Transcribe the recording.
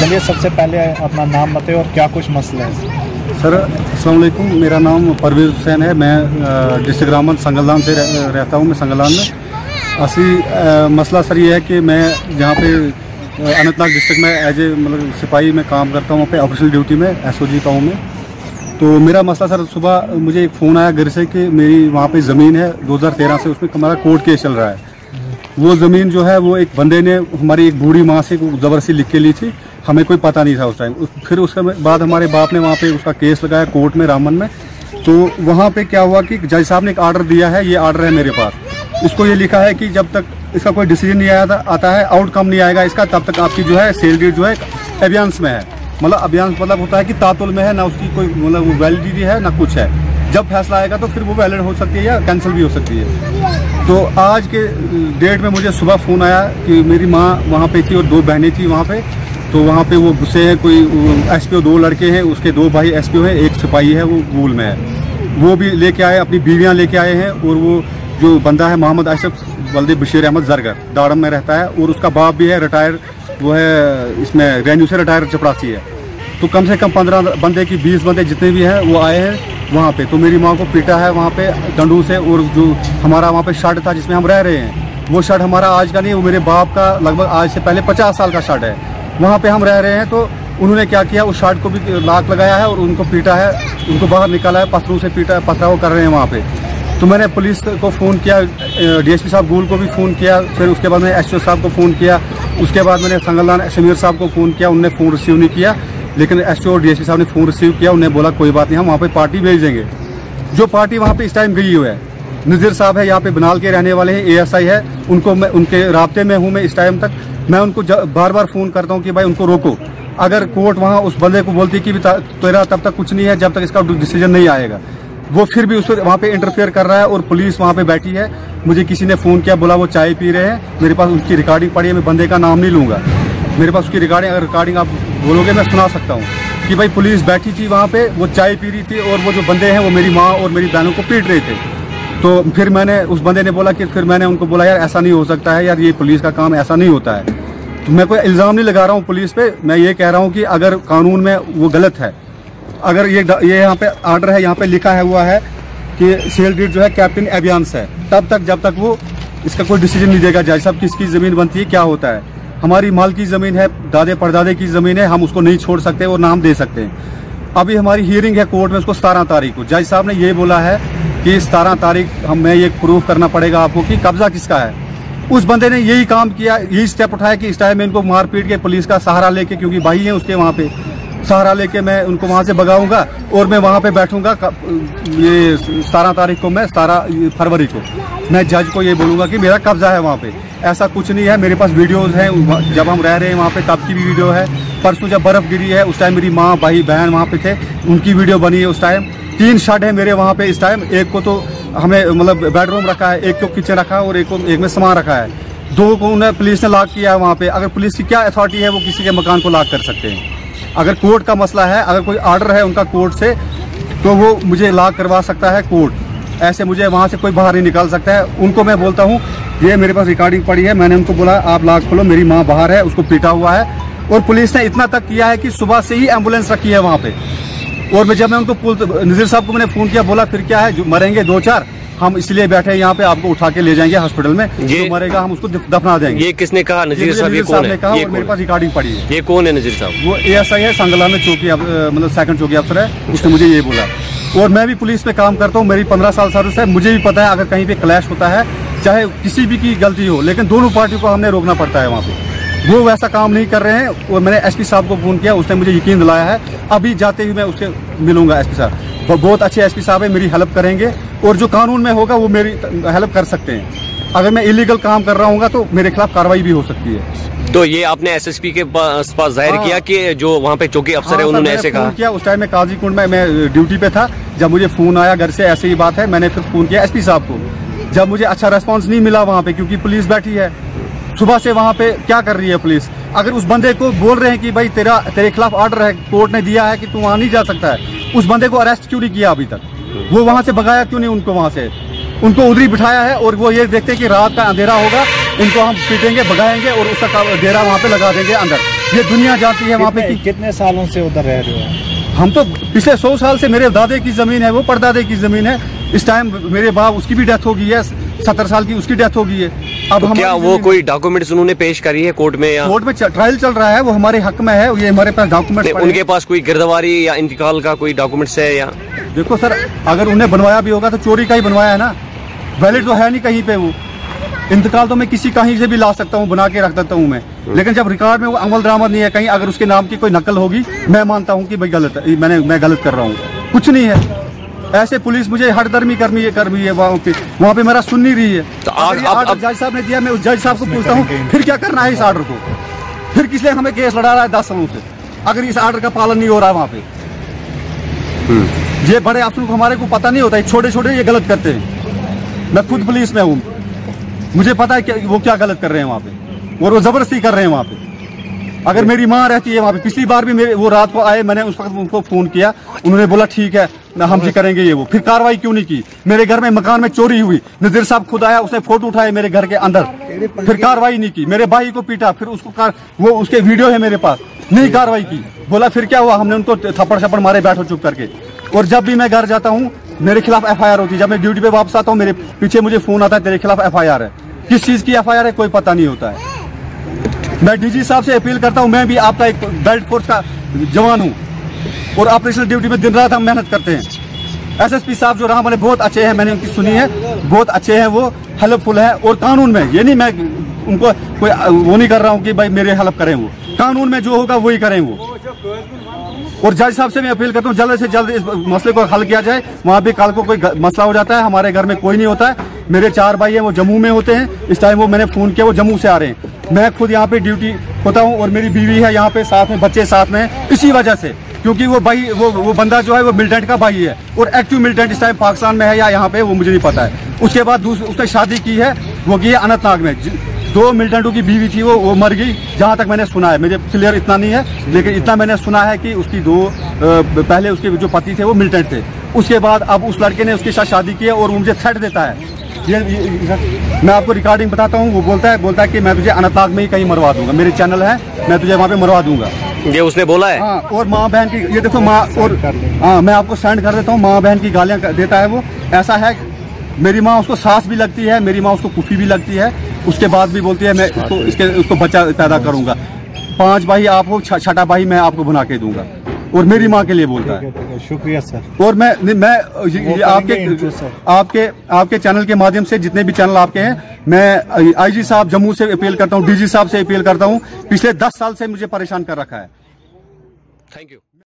चलिए सबसे पहले अपना नाम बताइए और क्या कुछ मसला है? सर असलकुम मेरा नाम परवेज़ हुसैन है। मैं डिस्ट्रिक्ट रामन संगलदान से रह, रहता हूँ मैं संगलदान में। असली मसला सर ये है कि मैं जहाँ पे अनंतनाग डिस्ट्रिक्ट में एज ए मतलब सिपाही में काम करता हूँ वहाँ पे ऑपरेशनल ड्यूटी में एस ओ जी का हूँ मैं। तो मेरा मसला सर सुबह मुझे एक फ़ोन आया घर से कि मेरी वहाँ पे ज़मीन है 2013 से उसमें हमारा कोर्ट केस चल रहा है। वो ज़मीन जो है वो एक बंदे ने हमारी एक बूढ़ी माँ से ज़बरदस्ती लिख के ली थी। हमें कोई पता नहीं था उस टाइम फिर उसके बाद हमारे बाप ने वहाँ पे उसका केस लगाया कोर्ट में रामन में। तो वहाँ पे क्या हुआ कि जज साहब ने एक आर्डर दिया है, ये आर्डर है मेरे पास। इसको ये लिखा है कि जब तक इसका कोई डिसीज़न नहीं आया था, आता है आउटकम नहीं आएगा इसका, तब तक आपकी जो है सेल डेट जो है अभियांश में है। मतलब अभियांश मतलब होता है कि तातुल में है, ना उसकी कोई मतलब वैलिडिटी है, ना कुछ है। जब फैसला आएगा तो फिर वो वैलिड हो सकती है या कैंसिल भी हो सकती है। तो आज के डेट में मुझे सुबह फ़ोन आया कि मेरी माँ वहाँ पे थी और दो बहनें थी वहाँ पे। तो वहाँ पे वो गुस्से हैं, कोई एस दो लड़के हैं, उसके दो भाई एस हैं, एक सिपाही है, वो गूल में है। वो भी लेके आए, अपनी बीवियाँ लेके आए हैं, और वो जो बंदा है मोहम्मद अशरफ बल्दे बशीर अहमद जरगर, दाड़म में रहता है, और उसका बाप भी है रिटायर वो है, इसमें रेन्यू से रिटायर चपरासी है। तो कम से कम पंद्रह बंदे की, बीस बंदे जितने भी हैं, वो आए हैं वहाँ पे। तो मेरी माँ को पीटा है वहाँ पे डंडू से, और जो हमारा वहाँ पे शर्ट था जिसमें हम रह रहे हैं, वो शर्ट हमारा आज का नहीं, वो मेरे बाप का लगभग आज से पहले पचास साल का शर्ट है। वहाँ पे हम रह रहे हैं तो उन्होंने क्या किया, उस शार्ट को भी लाक लगाया है और उनको पीटा है, उनको बाहर निकाला है, पत्थरों से पीटा है पथराव कर रहे हैं वहाँ पे। तो मैंने पुलिस को फ़ोन किया डीएसपी साहब गुल को भी फ़ोन किया, फिर उसके बाद मैंने एस साहब को फ़ोन किया, उसके बाद मैंने संगलदान समीर साहब को फ़ोन किया, उनने फ़ोन रिसीव नहीं किया, लेकिन एस और डी साहब ने फ़ोन रिसीव किया, उन्हें बोला, कोई बात नहीं, हम वहाँ पे पार्टी भेज देंगे। जो पार्टी वहाँ पर इस टाइम गई हुई है नज़ीर साहब है, यहाँ पे बनाल के रहने वाले हैं एएसआई है। उनको मैं, उनके रबते में हूँ मैं इस टाइम तक। मैं उनको बार बार फ़ोन करता हूँ कि भाई उनको रोको। अगर कोर्ट वहाँ उस बंदे को बोलती कि तेरा तब तक कुछ नहीं है, जब तक इसका डिसीज़न नहीं आएगा। वो फिर भी उस पर वहाँ पर इंटरफेयर कर रहा है और पुलिस वहाँ पर बैठी है। मुझे किसी ने फ़ोन किया, बोला वो चाय पी रहे हैं। मेरे पास उनकी रिकॉर्डिंग पड़ी है, मैं बंदे का नाम नहीं लूँगा। मेरे पास उसकी रिकॉर्डिंग अगर रिकॉर्डिंग आप बोलोगे, मैं सुना सकता हूँ कि भाई पुलिस बैठी थी वहाँ पे, वो चाय पी रही थी और वो जो बंदे हैं, वो मेरी माँ और मेरी बहनों को पीट रहे थे। तो फिर मैंने, उस बंदे ने बोला कि फिर मैंने उनको बोला, यार, ऐसा नहीं हो सकता है, यार, ये पुलिस का काम ऐसा नहीं होता है। तो मैं कोई इल्ज़ाम नहीं लगा रहा हूँ पुलिस पे। मैं ये कह रहा हूँ कि अगर कानून में वो गलत है, अगर ये ये यहाँ पे आर्डर है, यहाँ पे लिखा है, हुआ है कि सेल डीड जो है कैप्टन एबियांस है, तब तक, जब तक वो इसका कोई डिसीज़न नहीं देगा जज साहब, किसकी ज़मीन बनती है, क्या होता है। हमारी माल की ज़मीन है, दादे परदादे की ज़मीन है, हम उसको नहीं छोड़ सकते और नाम दे सकते हैं। अभी हमारी हियरिंग है कोर्ट में उसको सतारह तारीख को। जज साहब ने ये बोला है कि सतारह तारीख हमें ये प्रूफ करना पड़ेगा आपको कि कब्जा किसका है। उस बंदे ने यही काम किया, यही स्टेप उठाया कि इस टाइम में इनको मारपीट के पुलिस का सहारा लेके, क्योंकि भाई है उसके वहाँ पे। सहारा लेके मैं उनको वहाँ से भगाऊँगा और मैं वहाँ पे बैठूँगा ये सतारह तारीख को मैं, सतारह फरवरी को। मैं जज को ये बोलूँगा कि मेरा कब्जा है वहाँ पे। ऐसा कुछ नहीं है, मेरे पास वीडियोस हैं जब हम रह रहे हैं वहाँ पे, तब की भी वीडियो है। परसों जब बर्फ़ गिरी है, उस टाइम मेरी माँ, भाई, बहन वहाँ पे थे, उनकी वीडियो बनी है उस टाइम। तीन शर्ट है मेरे वहाँ पे इस टाइम, एक को तो हमें मतलब बेडरूम रखा है, एक को किचन रखा है और एक को, एक में सामान रखा है। दो को उन्हें पुलिस ने लॉक किया है वहाँ पे। अगर पुलिस की क्या अथॉरिटी है, वो किसी के मकान को लॉक कर सकते हैं। अगर कोर्ट का मसला है, अगर कोई ऑर्डर है उनका कोर्ट से तो वो मुझे लॉक करवा सकता है कोर्ट। ऐसे मुझे वहाँ से कोई बाहर नहीं निकाल सकता है। उनको मैं बोलता हूँ, ये मेरे पास रिकॉर्डिंग पड़ी है, मैंने उनको बोला, आप लॉक खोलो, मेरी माँ बाहर है, उसको पीटा हुआ है। और पुलिस ने इतना तक किया है कि सुबह से ही एंबुलेंस रखी है वहाँ पे। और मैं जब मैं उनको नजीर साहब को मैंने फ़ोन किया, बोला, फिर क्या है? जो मरेंगे दो चार हम इसलिए बैठे हैं यहाँ पे आपको उठा के ले जाएँगे हॉस्पिटल में ये जो मरेगा हम उसको दफना देंगे। ये किसने कहा? नजीर साहब ये कौन ने कहा मेरे पास रिकॉर्डिंग पड़ी है। ये कौन है नजीर साहब? वो एएसआई है संगला में चौकी मतलब सेकंड चौकी अफसर है उसने मुझे ये बोला। और मैं भी पुलिस में काम करता हूँ मेरी पंद्रह साल सर्विस है मुझे भी पता है अगर कहीं पे क्लैश होता है चाहे किसी भी की गलती हो लेकिन दोनों पार्टियों को हमने रोकना पड़ता है वहाँ पे। वो वैसा काम नहीं कर रहे हैं। और मैंने एसपी साहब को फ़ोन किया उसने मुझे यकीन दिलाया है। अभी जाते ही मैं उससे मिलूँगा एसपी साहब। वो बहुत अच्छे एसपी साहब है मेरी हेल्प करेंगे। और जो कानून में होगा वो मेरी हेल्प कर सकते हैं। अगर मैं इलीगल काम कर रहा हूँ तो मेरे खिलाफ कार्रवाई भी हो सकती है। तो ये आपने एसएसपी के पास पास ज़ाहिर हाँ, किया कि जो वहाँ पे चौकी अफसर हाँ, है उन्होंने ऐसे कहा? किया। उस टाइम में काजी कुंड में मैं ड्यूटी पे था। जब मुझे फ़ोन आया घर से ऐसे ही बात है। मैंने फिर फ़ोन किया एसपी साहब को। जब मुझे अच्छा रेस्पॉन्स नहीं मिला वहाँ पे क्योंकि पुलिस बैठी है। सुबह से वहाँ पे क्या कर रही है पुलिस? अगर उस बंदे को बोल रहे हैं कि भाई तेरा तेरे खिलाफ ऑर्डर है कोर्ट ने दिया है कि तू वहाँ नहीं जा सकता है उस बंदे को अरेस्ट क्यों नहीं किया अभी तक? वो वहाँ से भगाया क्यों नहीं उनको वहाँ से? उनको उधरी बिठाया है और वो ये देखते हैं कि रात का अंधेरा होगा इनको हम पीटेंगे भगाएँगे और उसका डेरा वहाँ पे लगा देंगे अंदर। ये दुनिया जाती है वहाँ पे कितने, कि कितने सालों से उधर रह रहे हो हम तो पिछले सौ साल से मेरे दादे की ज़मीन है वो परदादे की ज़मीन है। इस टाइम मेरे बाप उसकी भी डेथ हो गई है सत्तर साल की उसकी डेथ हो गई है। अब तो क्या वो कोई डॉक्यूमेंट्स उन्होंने पेश करी है कोर्ट में या कोर्ट में ट्रायल चल रहा है वो हमारे हक में है ये हमारे पास डॉक्यूमेंट उनके पास कोई गिरदवारी या इंतकाल का कोई डॉक्यूमेंट्स है या देखो सर अगर उन्हें बनवाया भी होगा तो चोरी का ही बनवाया है ना। वैलिड तो है नहीं कहीं पे वो। इंतकाल तो मैं किसी कहीं से भी ला सकता हूँ बना के रख देता हूँ मैं। लेकिन जब रिकॉर्ड में वो अमल दरामद नहीं है कहीं अगर उसके नाम की कोई नकल होगी मैं मानता हूँ कि भाई गलत है मैंने मैं गलत कर रहा हूँ। कुछ नहीं है। ऐसे पुलिस मुझे हर दर्मी करनी है कर रही है वहाँ पे। वहाँ पे मेरा सुन नहीं रही है। तो आप- जज साहब ने दिया मैं उस जज साहब को पूछता हूँ फिर क्या करना है इस ऑर्डर को? फिर किसने हमें केस लड़ा रहा है दस सालों से? अगर इस ऑर्डर का पालन नहीं हो रहा है वहाँ पे। ये बड़े अफसरों को हमारे को पता नहीं होता है छोटे छोटे ये गलत करते हैं। मैं खुद पुलिस में हूँ। मुझे पता है वो क्या गलत कर रहे हैं वहाँ पे। और वो ज़बरदस्ती कर रहे हैं वहाँ पे। अगर मेरी माँ रहती है वहाँ पे पिछली बार भी मेरे वो रात को आए मैंने उस वक्त उनको फ़ोन किया उन्होंने बोला ठीक है हम जी करेंगे ये वो। फिर कार्रवाई क्यों नहीं की? मेरे घर में मकान में चोरी हुई नजीर साहब खुद आया उसने फ़ोटो उठाए मेरे घर के अंदर। फिर कार्रवाई नहीं की मेरे भाई को पीटा फिर उसको कार, वो उसके वीडियो है मेरे पास नहीं कार्रवाई की। बोला फिर क्या हुआ? हमने उनको थप्पड़ छप्पड़ मारे बैठो चुप करके। और जब भी मैं घर जाता हूँ मेरे खिलाफ एफआईआर होती है। जब मैं ड्यूटी पे वापस आता हूँ मेरे पीछे मुझे फ़ोन आता है तेरे खिलाफ एफआईआर है। किस चीज़ की एफआईआर है कोई पता नहीं होता है। मैं डीजी साहब से अपील करता हूँ, मैं भी आपका एक बेल्ट फोर्स का जवान हूँ। और ऑपरेशनल ड्यूटी में दिन रात हम मेहनत करते हैं। एसएसपी साहब जो रहा हमारे बहुत अच्छे हैं, मैंने उनकी सुनी है। बहुत अच्छे हैं वो हेल्पफुल है। और कानून में, ये नहीं मैं उनको कोई वो नहीं कर रहा हूँ कि भाई मेरे हेल्प करें वो। कानून में जो होगा वही करें वो। और जज साहब से मैं अपील करता हूँ, जल्द से जल्द इस मसले को हल किया जाए। वहाँ भी कल को कोई मसला हो जाता है, हमारे घर में कोई नहीं होता है। मेरे चार भाई हैं, वो जम्मू में होते हैं। इस टाइम वो मैंने फ़ोन किया, वो जम्मू से आ रहे हैं। मैं खुद यहाँ पे ड्यूटी होता हूँ और मेरी बीवी है यहाँ पे, साथ में, बच्चे साथ में इसी वजह से, क्योंकि वो भाई, वो वो बंदा जो है, वो मिलिटेंट का भाई है। और एक्टिव मिलिटेंट इस टाइम पाकिस्तान में है या यहाँ पे, वो मुझे नहीं पता है। उसके बाद उसने शादी की है, वो की है अनंतनाग में। दो मिलिटेंटों की बीवी थी वो वो मर गई जहाँ तक मैंने सुना है। मुझे क्लियर इतना नहीं है लेकिन इतना मैंने सुना है कि उसकी दो पहले उसके जो पति थे वो मिलिटेंट थे। उसके बाद अब उस लड़के ने उसके साथ शादी की है और वो मुझे थ्रेट देता है। ये, ये, ये मैं आपको रिकॉर्डिंग बताता हूँ वो बोलता है बोलता है कि मैं तुझे अनंतनाग में ही कहीं मरवा दूँगा। मेरे चैनल है मैं तुझे वहाँ पे मरवा दूँगा। ये उसने बोला है? हाँ और माँ बहन की ये देखो माँ और हाँ मैं आपको सेंड कर देता हूँ माँ बहन की गालियाँ देता है वो। ऐसा है मेरी माँ उसको सास भी लगती है मेरी माँ उसको कुफी भी लगती है उसके बाद भी बोलती है मैं उसको इसके उसको बच्चा पैदा करूँगा। पाँच भाई आप हो छठा भाई मैं आपको बना के दूँगा। और मेरी माँ के लिए बोलता है। शुक्रिया सर। और मैं मैं ये, आपके आपके आपके चैनल के माध्यम से जितने भी चैनल आपके हैं मैं आईजी साहब जम्मू से अपील करता हूँ डीजी साहब से अपील करता हूँ। पिछले दस साल से मुझे परेशान कर रखा है। Thank you